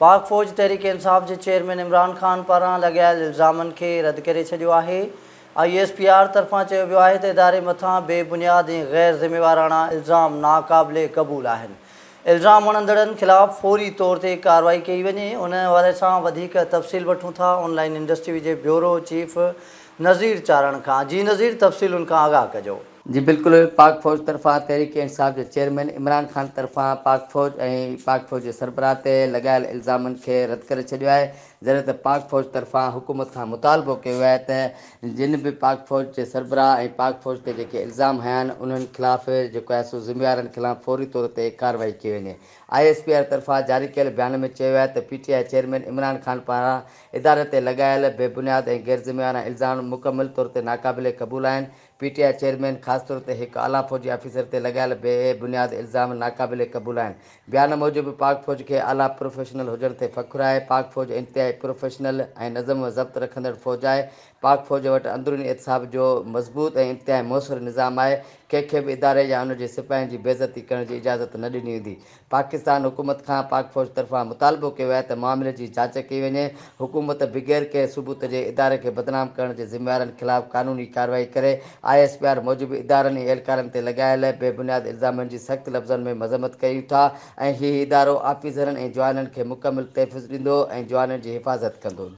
पाक फ़ौज तहरीक इंसाफ़ जे चेयरमैन इमरान ख़ान पारां लॻायल इल्ज़ामनि खे रदि करे छॾियो आहे आई एस पी आर तरफ़ां चयो वियो आहे त इदारे मथां बेबुनियाद ऐं गै़र ज़िमेवाराणा इल्ज़ाम नाक़ाबिले क़बूल आहिनि इल्ज़ाम वणंदड़नि ख़िलाफ़ु फौरी तौर ते कार्रवाई कई वञे उन हवाले सां वधीक तफ़सील वठूं था ऑनलाइन इंडस्ट्री जे ब्यूरो चीफ नज़ीर चारण खां जी नज़ीर तफ़सीलुनि खां आगाह कजो जी बिल्कुल पाक फ़ौज तरफा तहरीक इंसाफ़ के चेयरमैन इमरान ख़ान तरफा पाक फ़ौज ए पाक फ़ौज के सरबराह लगायल इल्ज़ाम के रद्द कर दिया है जॾहिं त पाक फ़ौज तरफ़ां हुकूमत खां मुतालबो कयो आहे त जिन बि पाक फ़ौज जे सरबराह ऐं पाक फ़ौज ते जेके इल्ज़ाम हुया आहिनि उन्हनि खिलाफ़ु जेको आहे सो ज़िमेवारनि ख़िलाफ़ु फौरी तौर ते कार्रवाई कई वञे आई एस पी आर तरफ़ां जारी कयल बयान में चयो आहे त P T I chairman Imran Khan पारां इदारे ते लॻायल बेबुनियाद ऐं गैरज़िमेवारा इल्ज़ाम मुकमल तौर ते नाक़ाबिले क़बूल आहिनि पी टी आई चेयरमैन ख़ासि तौर ते हिकु आला फ़ौजी आफ़िसर ते लॻायल बेबुनियाद इल्ज़ाम नाक़ाबिले क़बूल आहिनि बयान मूजिबि पाक फ़ौज खे आला प्रोफेशनल हुजण ते फ़ख़ुरु आहे पाक फ़ौज इंतिहा ऐं प्रोफेशनल ऐं नज़म ज़ब्त रखंदड़ फ़ौज आहे पाक फ़ौज वटि अंदरुनी इतसाफ़ जो मज़बूत ऐं इम्तिहाए मुयसरु निज़ाम आहे कंहिंखे बि इदारे या हुनजे सिपाहियुनि जी बेज़ती करण जी इजाज़त न ॾिनी वेंदी पाकिस्तान हुकूमत खां पाक फ़ौज तरफ़ां मुतालबो कयो आहे त मामले जी जांच कई वञे हुकूमत बग़ैर कंहिं सूबूत जे इदारे खे बदनाम करण जे ज़िमेवारनि ख़िलाफ़ु कानूनी कार्यवाई करे आई एस पी आर मौजूब इदारनि ऐं एलकारनि ते लॻायल बेबुनियाद इल्ज़ामनि जी सख़्तु लफ़्ज़नि में मज़मत कयूं था ऐं इहो इदारो आफ़ीसरनि ऐं जवाननि खे मुकमल तहफ़ु ॾींदो ऐं जुआाननि जी हिफाजत कंदुमि